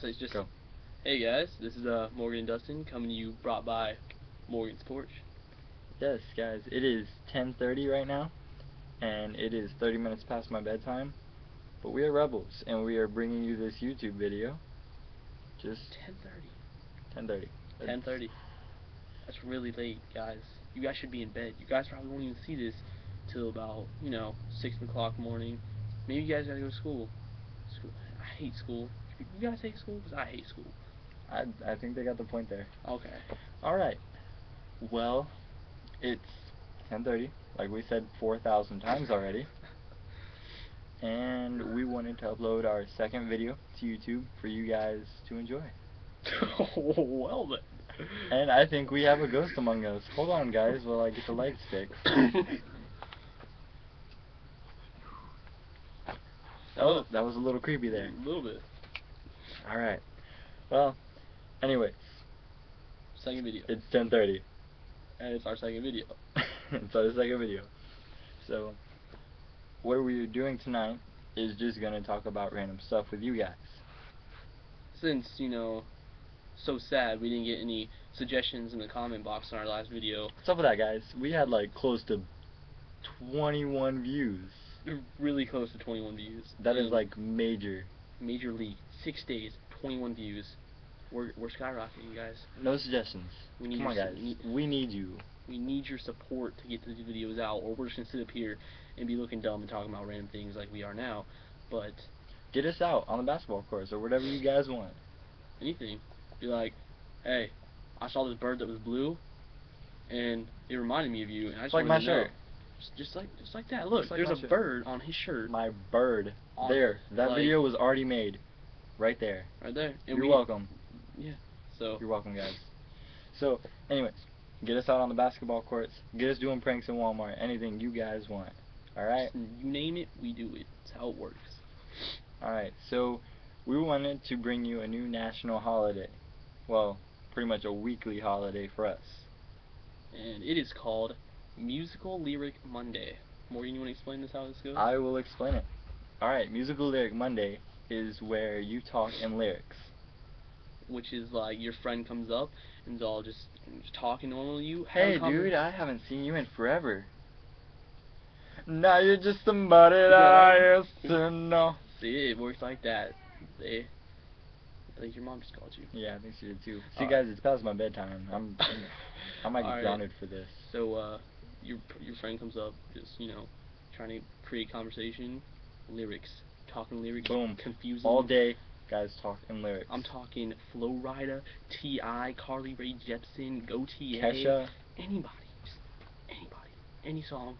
So it's just, Go. hey guys, this is uh, Morgan and Dustin coming to you brought by Morgan's Porch. Yes, guys, it is 10:30 right now, and it is 30 minutes past my bedtime. But we are rebels, and we are bringing you this YouTube video. Just 10:30. 10:30. 10:30. That's really late, guys. You guys should be in bed. You guys probably won't even see this till about you know six o'clock morning. Maybe you guys gotta go to school. Hate school. You guys hate school? Cause I hate school. I I think they got the point there. Okay. All right. Well, it's 10:30, like we said 4,000 times already. And we wanted to upload our second video to YouTube for you guys to enjoy. well then. And I think we have a ghost among us. Hold on, guys, while I get the light stick. Was, that was a little creepy there. A little bit. Alright. Well, anyways, Second video. it's 10.30. and it's our second video. it's our second video. So, what we're doing tonight is just going to talk about random stuff with you guys. Since, you know, so sad we didn't get any suggestions in the comment box in our last video. What's up with that, guys? We had like close to 21 views. Really close to 21 views. That is like major. Major League. Six days, 21 views. We're, we're skyrocketing, you guys. No suggestions. We need Come on, guys. We need you. We need your support to get these videos out, or we're just gonna sit up here and be looking dumb and talking about random things like we are now. But Get us out on the basketball courts or whatever you guys want. anything, be like, hey, I saw this bird that was blue, and it reminded me of you, and I just It's like my to know." Just, like, just like that. Look, like there's a shirt. bird on his shirt My bird. On- There. That like- video was already made. Right there. right there. And You're we, welcome. Yeah. So You're welcome, guys. So, anyways, get us out on the basketball courts. Get us doing pranks in Walmart. Anything you guys want. Alright? you name it, we do it. That's how it works. Alright, so we wanted to bring you a new national holiday. Well, pretty much a weekly holiday for us. And it is called Musical Lyric Monday. Morgan, you want to explain this how this goes? I will explain it. Alright, Musical Lyric Monday is where you talk in lyrics. Which is like your friend comes up and is all just, just talking to you. Hey, dude, I haven't seen you in forever. Now you're just somebody that I used to know. See, it works like that. See? I think your mom just called you. Yeah, I think she did too. See, Alright. guys, it's past my bedtime. I'm, I'm I might get grounded for this. So, uh, your your friend comes up, just you know, trying to create conversation, lyrics, talking lyrics, Boom. confusing. All day, guys talk in lyrics. I'm talking Flo Rida, T.I., Carly Rae Jepsen, Gotye, Kesha, anybody, just anybody, any song.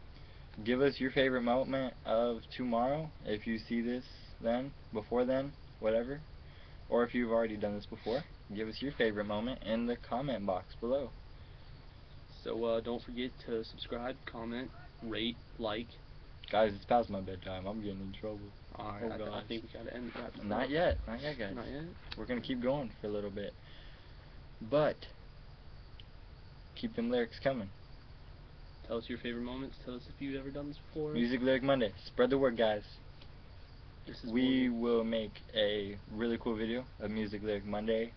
give us your favorite moment of tomorrow. If you see this then, before then, whatever. Or if you've already done this before, give us your favorite moment in the comment box below. So uh, don't forget to subscribe, comment, rate, like. Guys, it's past my bedtime. I'm getting in trouble. Alright, Oh, I, th- I think we gotta end that. Not yet. Not yet, guys. Not yet. We're gonna keep going for a little bit. But keep them lyrics coming. Tell us your favorite moments. Tell us if you've ever done this before. Music Lyric Monday. Spread the word, guys. This is We Morgan. will make a really cool video of Music Lyric Monday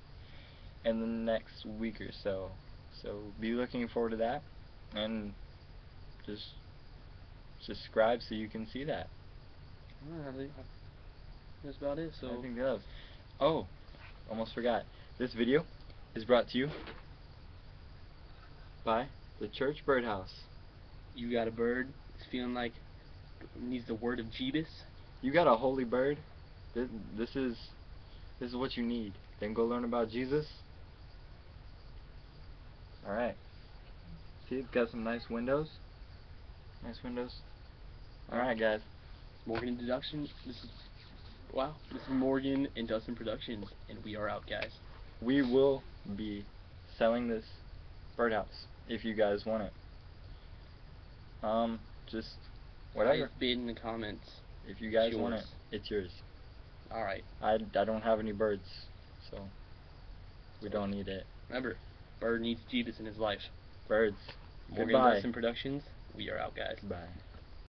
in the next week or so. So be looking forward to that and just subscribe so you can see that. Alright, I think that's about it. So I think that was. Oh, almost forgot. This video is brought to you by the Church Birdhouse. you got a bird. It's feeling like it needs the word of Jeebus. You got a holy bird. This, this is this is what you need. Then go learn about Jesus. All right. See, it's got some nice windows. Nice windows. All right, guys. Morgan Deduction. This is wow. This is Morgan and Dustin Productions, and we are out, guys. We will be selling this birdhouse if you guys want it. Um, just whatever. Highest bid in the comments. If you guys want it, it's yours. All right. I, I don't have any birds, so we don't need it. Remember, bird needs Jeebus in his life. Birds. Morgan Goodbye. Dustin Productions. We are out, guys. Bye.